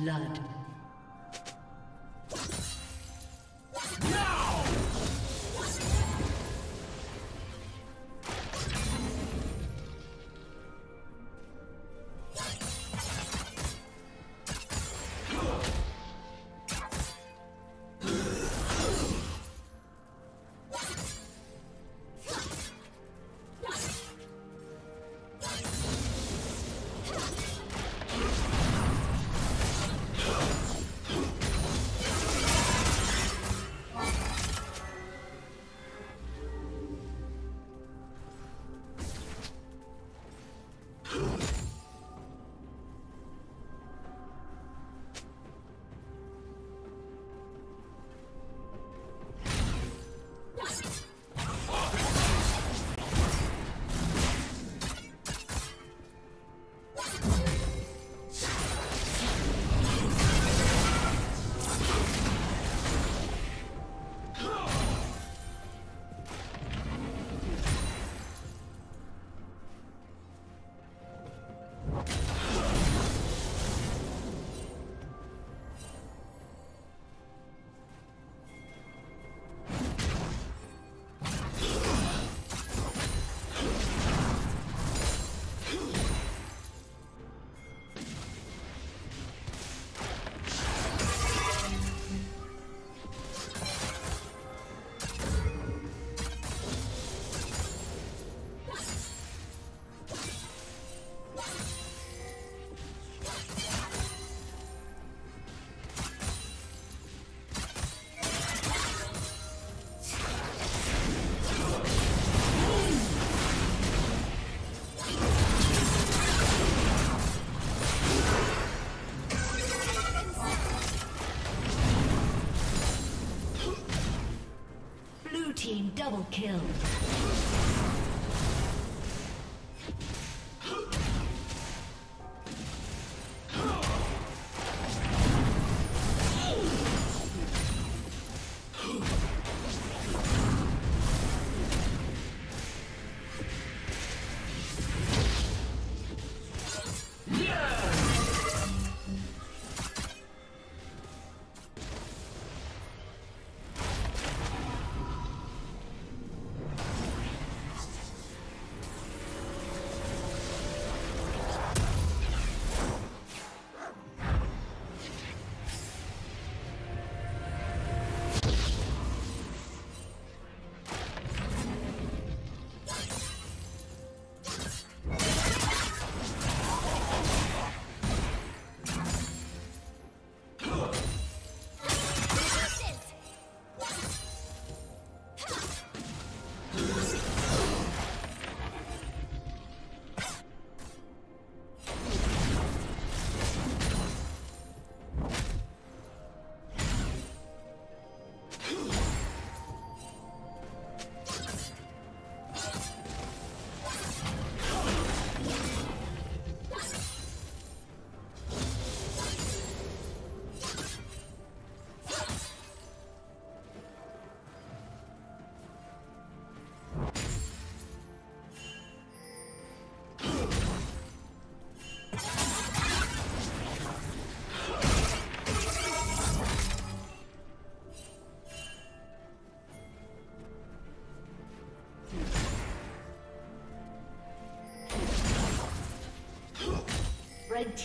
Blood. Double kill.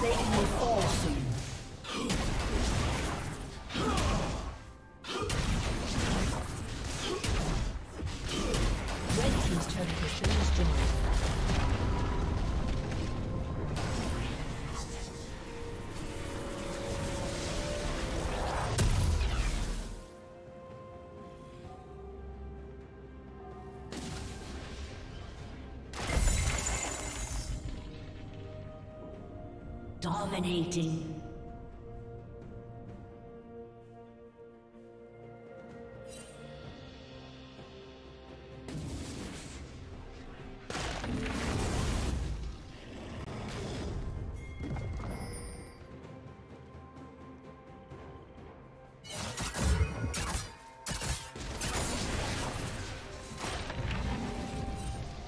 Plating Dominating.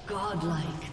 Godlike.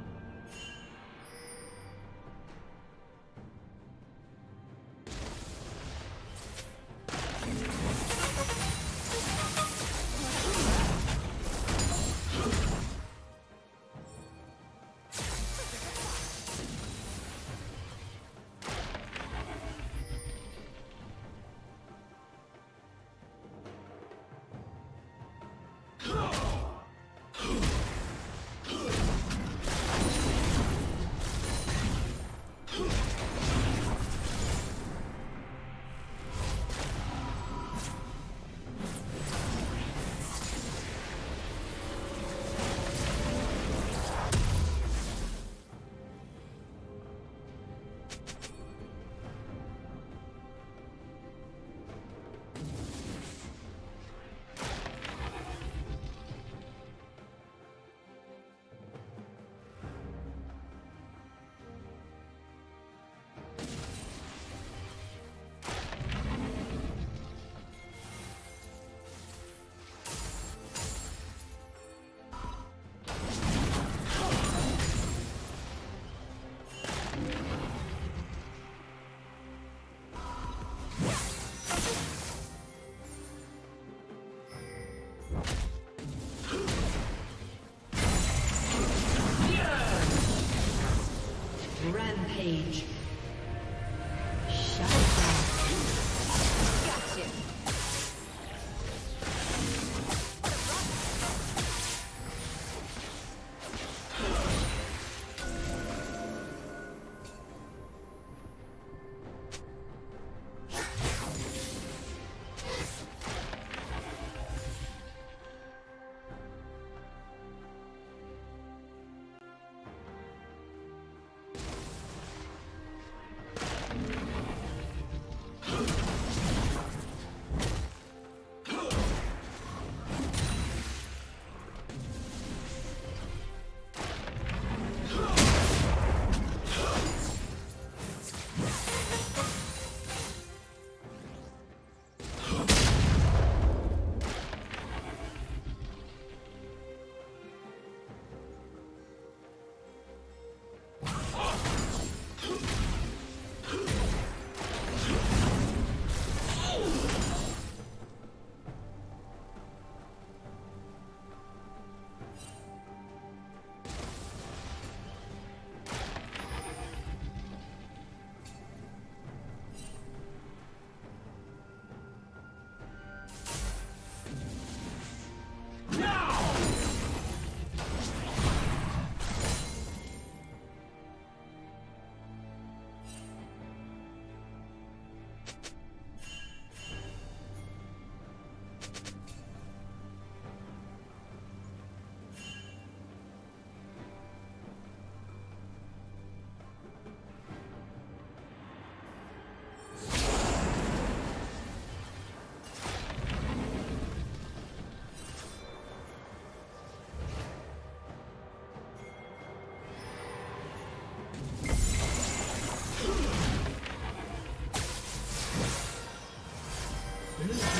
Delicious.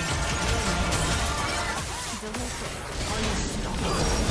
Unstoppable.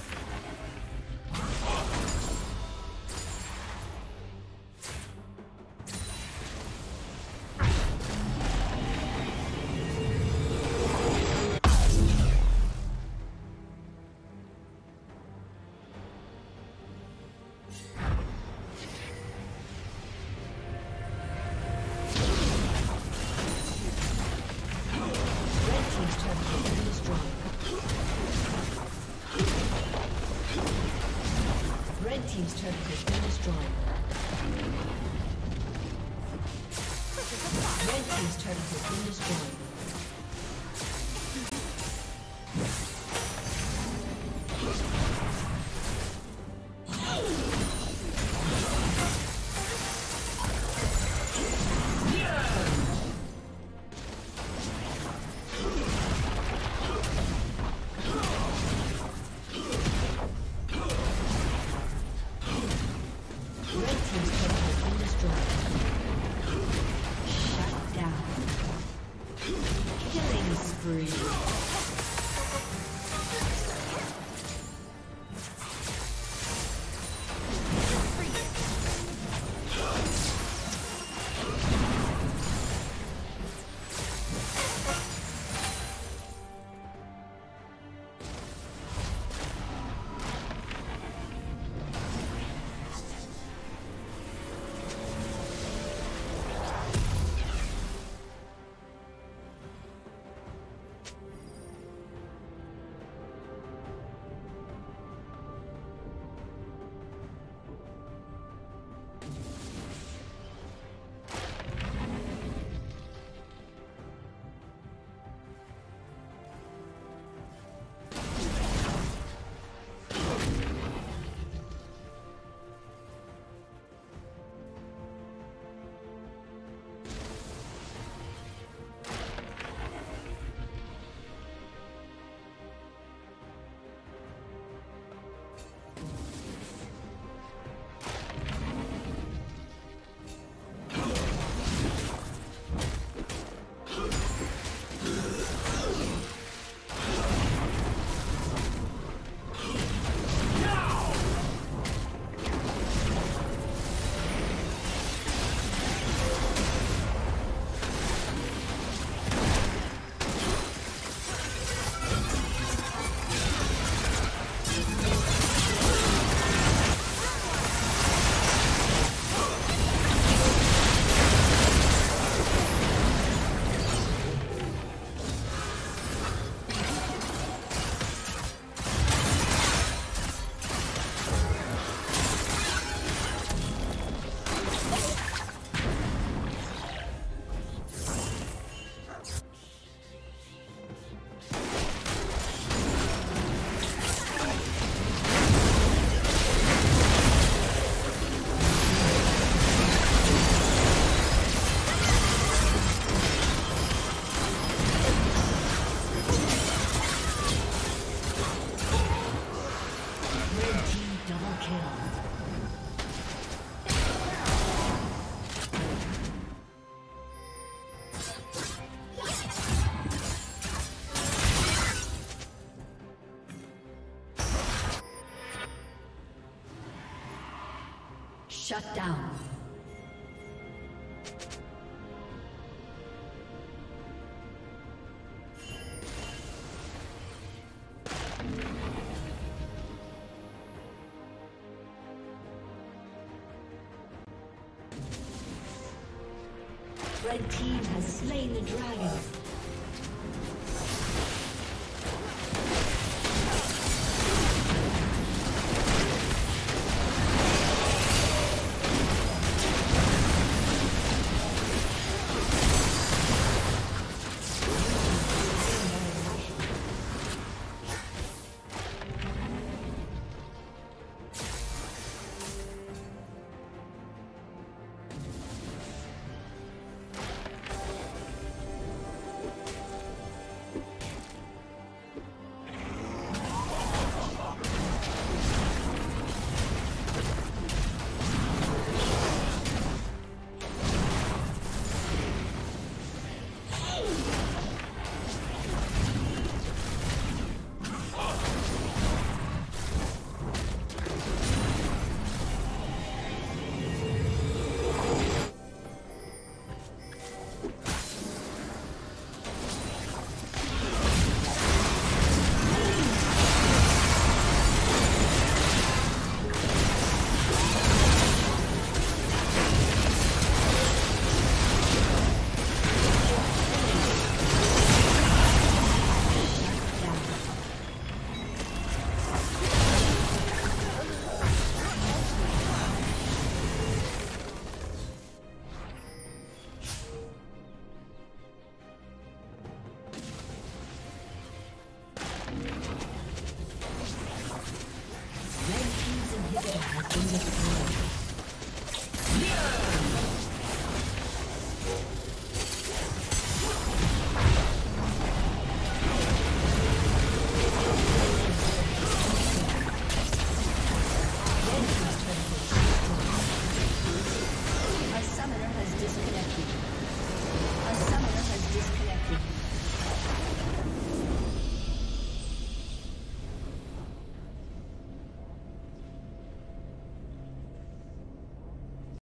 Shut down.